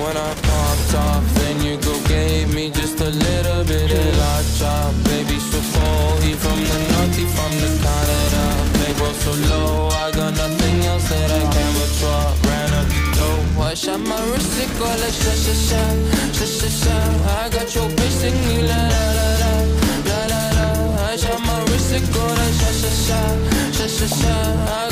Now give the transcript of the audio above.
When I popped off, then you go gave me just a little bit of la chop. Baby, so fall he from the north, he from the Canada. They go so low, I got nothing else that I can withdraw. Ran up dope, I shot my wrist, it go like sha sha sha, sha sha sha. I got your bitch singing la la la la, la la la. I shot my wrist, it go like sha sha sha. 是什么？